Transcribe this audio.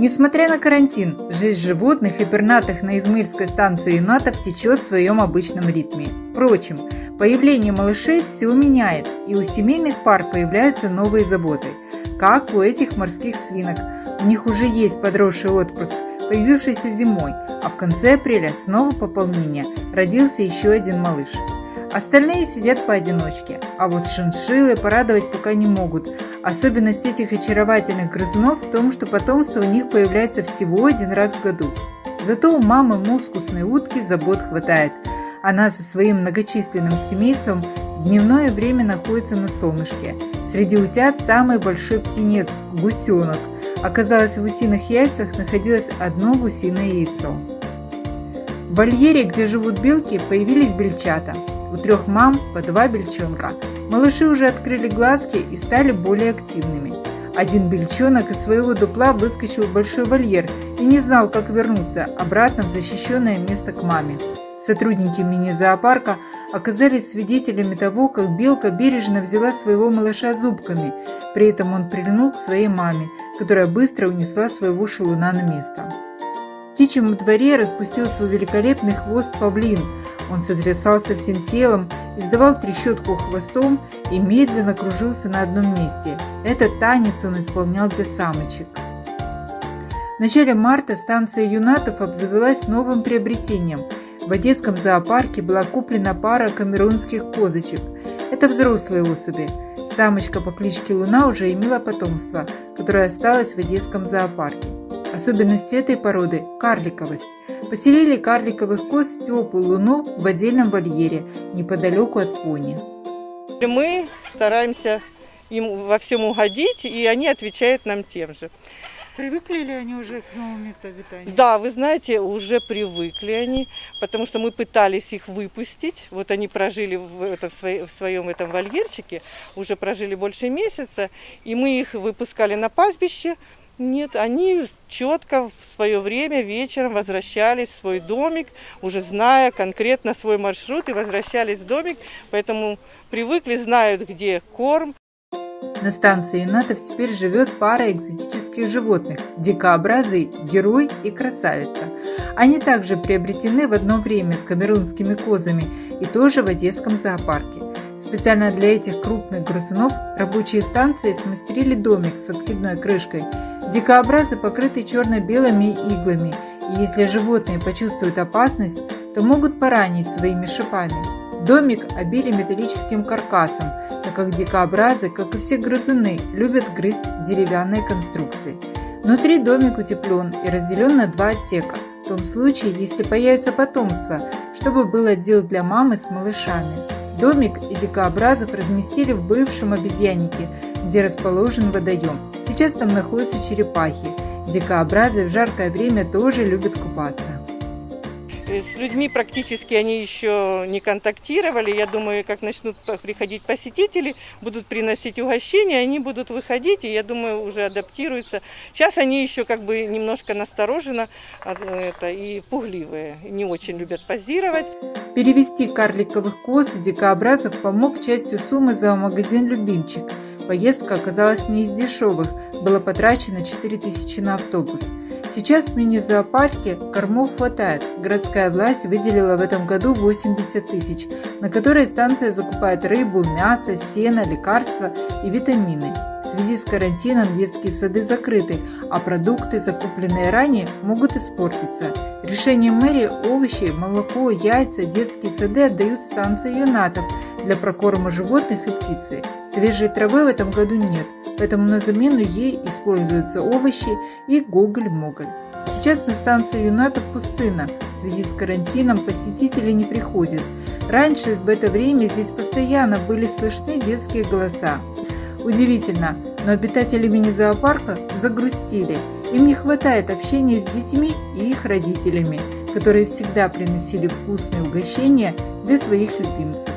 Несмотря на карантин, жизнь животных и пернатых на Измырской станции юнатов течет в своем обычном ритме. Впрочем, появление малышей все меняет, и у семейных пар появляются новые заботы, как у этих морских свинок. У них уже есть подросший отпрыск, появившийся зимой, а в конце апреля снова пополнение, родился еще один малыш. Остальные сидят поодиночке, а вот шиншиллы порадовать пока не могут. Особенность этих очаровательных грызунов в том, что потомство у них появляется всего один раз в году. Зато у мамы мускусной утки забот хватает. Она со своим многочисленным семейством в дневное время находится на солнышке. Среди утят самый большой птенец – гусенок. Оказалось, в утиных яйцах находилось одно гусиное яйцо. В вольере, где живут белки, появились бельчата – у трех мам по два бельчонка. Малыши уже открыли глазки и стали более активными. Один бельчонок из своего дупла выскочил в большой вольер и не знал, как вернуться обратно в защищенное место к маме. Сотрудники мини-зоопарка оказались свидетелями того, как белка бережно взяла своего малыша зубками. При этом он прильнул к своей маме, которая быстро унесла своего шелуна на место. В птичьем дворе распустил свой великолепный хвост павлин – он сотрясался всем телом, издавал трещотку хвостом и медленно кружился на одном месте. Этот танец он исполнял для самочек. В начале марта станция юнатов обзавелась новым приобретением. В Одесском зоопарке была куплена пара камерунских козочек. Это взрослые особи. Самочка по кличке Луна уже имела потомство, которое осталось в Одесском зоопарке. Особенность этой породы – карликовость. Поселили карликовых коз в теплую луну в отдельном вольере, неподалеку от пони. Мы стараемся им во всем угодить, и они отвечают нам тем же. Привыкли ли они уже к новому месту обитания? Да, вы знаете, уже привыкли они, потому что мы пытались их выпустить. Вот они прожили в, это, в, своей, в своем этом вольерчике, уже прожили больше месяца, и мы их выпускали на пастбище, нет, они четко в свое время вечером возвращались в свой домик, уже зная конкретно свой маршрут и возвращались в домик, поэтому привыкли, знают, где корм. На станции Инатов теперь живет пара экзотических животных – дикообразый, герой и красавица. Они также приобретены в одно время с камерунскими козами и тоже в Одесском зоопарке. Специально для этих крупных грызунов рабочие станции смастерили домик с откидной крышкой – Дикообразы покрыты черно-белыми иглами, и если животные почувствуют опасность, то могут поранить своими шипами. Домик обили металлическим каркасом, так как дикообразы, как и все грызуны, любят грызть деревянные конструкции. Внутри домик утеплен и разделен на два отсека, в том случае, если появится потомство, чтобы был отдел для мамы с малышами. Домик и дикообразов разместили в бывшем обезьяннике, где расположен водоем. Сейчас там находятся черепахи. Дикообразы в жаркое время тоже любят купаться. С людьми практически они еще не контактировали. Я думаю, как начнут приходить посетители, будут приносить угощения, они будут выходить, и я думаю, уже адаптируются. Сейчас они еще как бы немножко настороженно а, это, и пугливые, не очень любят позировать. Перевести карликовых коз и дикообразов помог частью суммы за магазин «Любимчик», Поездка оказалась не из дешевых, было потрачено 4000 на автобус. Сейчас в мини-зоопарке кормов хватает. Городская власть выделила в этом году 80 тысяч, на которые станция закупает рыбу, мясо, сено, лекарства и витамины. В связи с карантином детские сады закрыты, а продукты, закупленные ранее, могут испортиться. Решением мэрии овощи, молоко, яйца, детские сады отдают станции юнатов – для прокорма животных и птицы. Свежей травы в этом году нет, поэтому на замену ей используются овощи и гоголь-моголь. Сейчас на станции юнатов пустына. В связи с карантином посетители не приходят. Раньше в это время здесь постоянно были слышны детские голоса. Удивительно, но обитатели мини-зоопарка загрустили. Им не хватает общения с детьми и их родителями, которые всегда приносили вкусные угощения для своих любимцев.